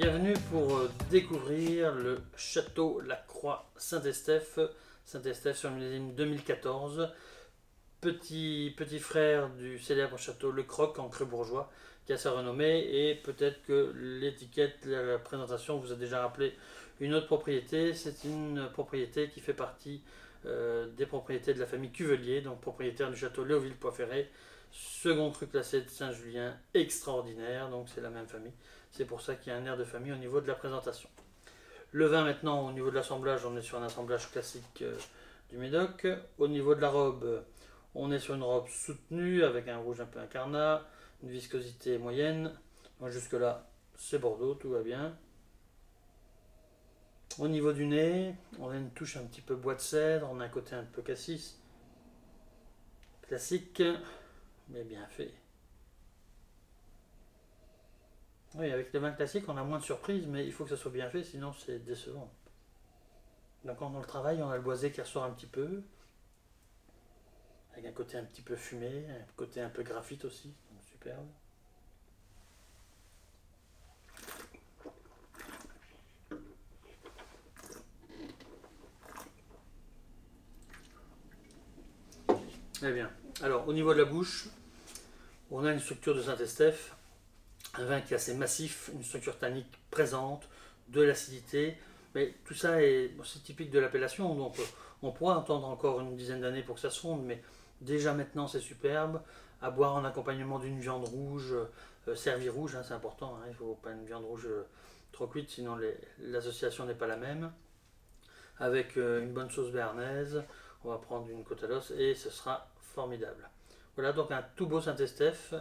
Bienvenue pour euh, découvrir le château La Croix Saint-Estèphe, Saint-Estèphe sur le millésime 2014, petit, petit frère du célèbre château Le Croc en Creux bourgeois, qui a sa renommée, et peut-être que l'étiquette, la présentation vous a déjà rappelé une autre propriété, c'est une propriété qui fait partie euh, des propriétés de la famille Cuvelier, donc propriétaire du château Léoville-Poiferré, second cru classé de Saint-Julien, extraordinaire, donc c'est la même famille. C'est pour ça qu'il y a un air de famille au niveau de la présentation. Le vin maintenant, au niveau de l'assemblage, on est sur un assemblage classique euh, du Médoc. Au niveau de la robe, on est sur une robe soutenue avec un rouge un peu incarnat, une viscosité moyenne. Jusque là, c'est Bordeaux, tout va bien. Au niveau du nez, on a une touche un petit peu bois de cèdre, on a un côté un peu cassis. Classique, mais bien fait. Oui, avec les vins classiques, on a moins de surprises, mais il faut que ça soit bien fait, sinon c'est décevant. Donc quand on le travaille, on a le boisé qui ressort un petit peu, avec un côté un petit peu fumé, un côté un peu graphite aussi, superbe. Très bien. Alors, au niveau de la bouche, on a une structure de Saint-Estèphe, un vin qui est assez massif, une structure tannique présente, de l'acidité, mais tout ça est typique de l'appellation, donc on pourra attendre encore une dizaine d'années pour que ça se fonde, mais déjà maintenant c'est superbe, à boire en accompagnement d'une viande rouge, euh, servie rouge, hein, c'est important, hein, il ne faut pas une viande rouge euh, trop cuite, sinon l'association n'est pas la même, avec euh, une bonne sauce béarnaise, on va prendre une côte à l'os et ce sera formidable. Voilà donc un tout beau Saint-Estèphe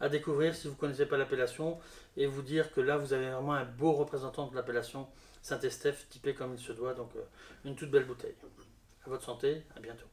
à découvrir si vous ne connaissez pas l'appellation et vous dire que là vous avez vraiment un beau représentant de l'appellation Saint-Estèphe typé comme il se doit, donc une toute belle bouteille. À votre santé, à bientôt.